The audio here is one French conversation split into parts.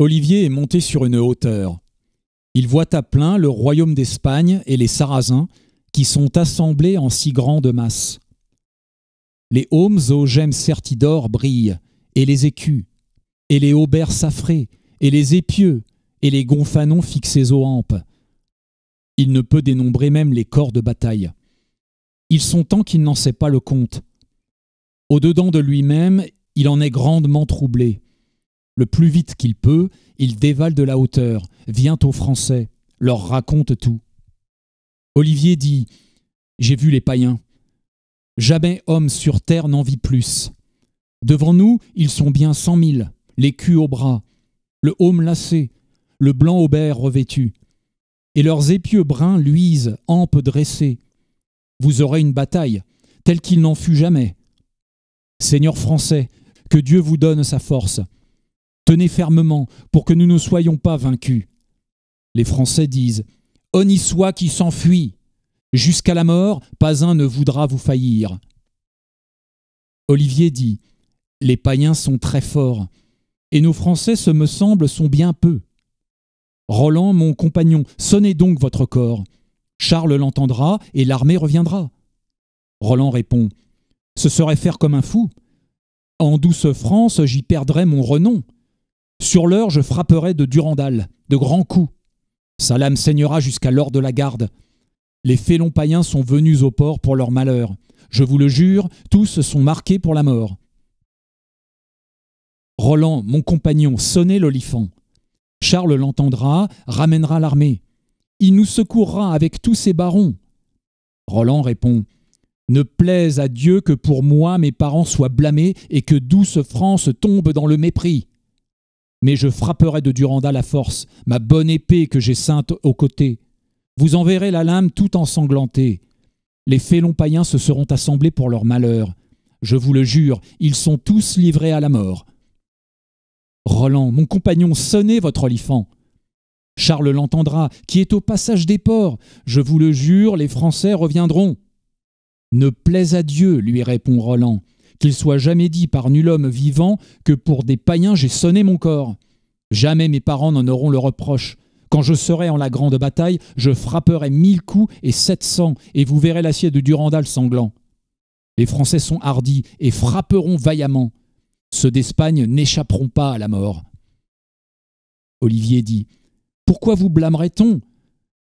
Olivier est monté sur une hauteur. Il voit à plein le royaume d'Espagne et les Sarrasins qui sont assemblés en si grande masse. Les aumes aux gemmes d'or brillent, et les écus, et les haubers safrés, et les épieux, et les gonfanons fixés aux hampes. Il ne peut dénombrer même les corps de bataille. Ils sont tant qu'il n'en sait pas le compte. Au-dedans de lui-même, il en est grandement troublé. Le plus vite qu'il peut, il dévale de la hauteur, vient aux Français, leur raconte tout. Olivier dit J'ai vu les païens. Jamais homme sur terre n'en vit plus. Devant nous, ils sont bien cent mille, les culs au bras, le haume lacé, le blanc aubert revêtu. Et leurs épieux bruns luisent, hampes dressées. Vous aurez une bataille, telle qu'il n'en fut jamais. Seigneur français, que Dieu vous donne sa force. Tenez fermement pour que nous ne soyons pas vaincus. Les Français disent Honni soit qui s'enfuit. Jusqu'à la mort, pas un ne voudra vous faillir. Olivier dit Les païens sont très forts, et nos Français, ce me semble, sont bien peu. Roland, mon compagnon, sonnez donc votre corps. Charles l'entendra, et l'armée reviendra. Roland répond Ce serait faire comme un fou. En douce France, j'y perdrais mon renom. Sur l'heure, je frapperai de Durandal, de grands coups. Sa lame saignera jusqu'à l'or de la garde. Les félons païens sont venus au port pour leur malheur. Je vous le jure, tous sont marqués pour la mort. Roland, mon compagnon, sonnez l'olifant. Charles l'entendra, ramènera l'armée. Il nous secourra avec tous ses barons. Roland répond Ne plaise à Dieu que pour moi mes parents soient blâmés et que douce France tombe dans le mépris. Mais je frapperai de Duranda la force, ma bonne épée que j'ai ceinte au côté. Vous en verrez la lame tout ensanglantée. Les félons païens se seront assemblés pour leur malheur. Je vous le jure, ils sont tous livrés à la mort. Roland, mon compagnon, sonnez votre olifant. Charles l'entendra, qui est au passage des ports. Je vous le jure, les Français reviendront. Ne plaise à Dieu, lui répond Roland, qu'il soit jamais dit par nul homme vivant que pour des païens j'ai sonné mon corps. Jamais mes parents n'en auront le reproche. Quand je serai en la grande bataille, je frapperai mille coups et sept cents, et vous verrez l'acier de Durandal sanglant. Les Français sont hardis et frapperont vaillamment. Ceux d'Espagne n'échapperont pas à la mort. Olivier dit Pourquoi vous blâmerait-on?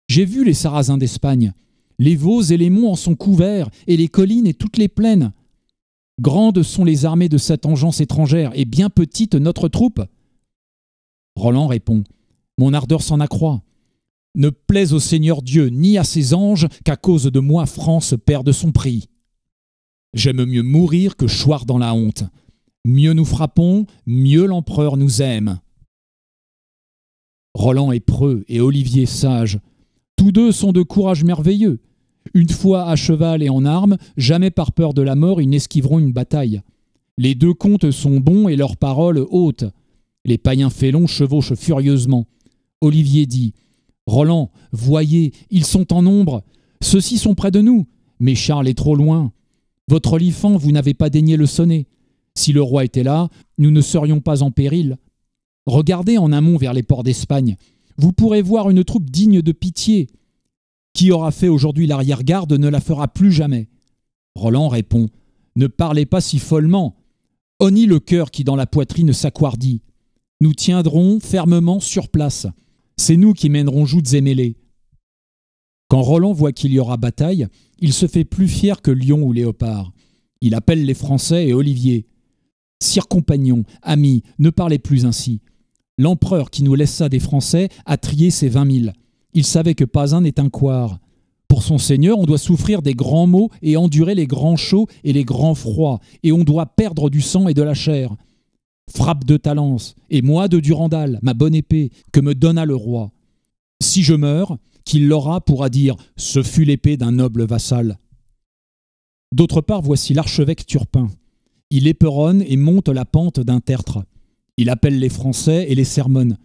J'ai vu les Sarrasins d'Espagne. Les Vaux et les monts en sont couverts, et les collines et toutes les plaines. Grandes sont les armées de cette engeance étrangère, et bien petite notre troupe. Roland répond Mon ardeur s'en accroît. Ne plaise au Seigneur Dieu ni à ses anges qu'à cause de moi France perde son prix. J'aime mieux mourir que choir dans la honte. Mieux nous frappons, mieux l'empereur nous aime. Roland est preux et Olivier sage. Tous deux sont de courage merveilleux. Une fois à cheval et en armes, jamais par peur de la mort ils n'esquiveront une bataille. Les deux comtes sont bons et leurs paroles hautes. Les païens félons chevauchent furieusement. Olivier dit Roland, voyez, ils sont en nombre. Ceux-ci sont près de nous, mais Charles est trop loin. Votre olifant, vous n'avez pas daigné le sonner. Si le roi était là, nous ne serions pas en péril. Regardez en amont vers les ports d'Espagne. Vous pourrez voir une troupe digne de pitié. Qui aura fait aujourd'hui l'arrière-garde ne la fera plus jamais. Roland répond Ne parlez pas si follement. Honni le cœur qui dans la poitrine s'accroidit. Nous tiendrons fermement sur place. C'est nous qui mènerons joutes et mêlées. Quand Roland voit qu'il y aura bataille, il se fait plus fier que lion ou léopard. Il appelle les Français et Olivier. Sire compagnon, ami, ne parlez plus ainsi. L'empereur qui nous laissa des Français a trié ses vingt mille. Il savait que pas un n'est un coire. Pour son Seigneur, on doit souffrir des grands maux et endurer les grands chauds et les grands froids, et on doit perdre du sang et de la chair. Frappe de Talence, et moi de Durandal, ma bonne épée, que me donna le roi. Si je meurs, qu'il l'aura pourra dire Ce fut l'épée d'un noble vassal. D'autre part, voici l'archevêque Turpin. Il éperonne et monte la pente d'un tertre. Il appelle les Français et les sermonne.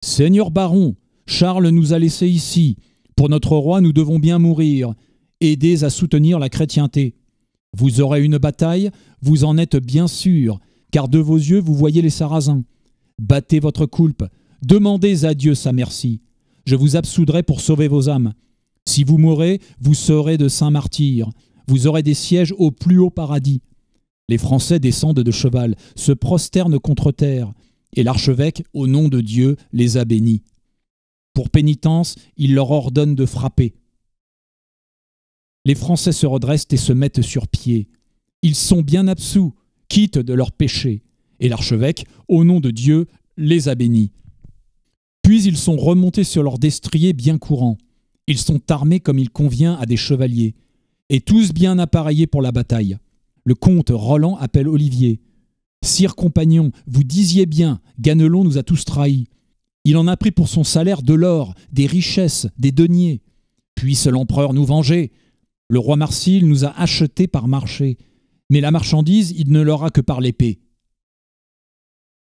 Seigneur baron, Charles nous a laissés ici. Pour notre roi, nous devons bien mourir. Aidez à soutenir la chrétienté. Vous aurez une bataille, vous en êtes bien sûr, car de vos yeux vous voyez les Sarrasins. Battez votre coulpe, demandez à Dieu sa merci. Je vous absoudrai pour sauver vos âmes. Si vous mourrez, vous serez de saints martyrs. Vous aurez des sièges au plus haut paradis. Les Français descendent de cheval, se prosternent contre terre, et l'archevêque, au nom de Dieu, les a bénis. Pour pénitence, il leur ordonne de frapper. Les Français se redressent et se mettent sur pied. Ils sont bien absous, quittent de leurs péchés, et l'archevêque, au nom de Dieu, les a bénis. Puis ils sont remontés sur leurs destriers bien courants. Ils sont armés comme il convient à des chevaliers, et tous bien appareillés pour la bataille. Le comte Roland appelle Olivier. Sire compagnon, vous disiez bien, Ganelon nous a tous trahis. Il en a pris pour son salaire de l'or, des richesses, des deniers. Puisse l'empereur nous venger. Le roi Marsile nous a achetés par marché, mais la marchandise, il ne l'aura que par l'épée.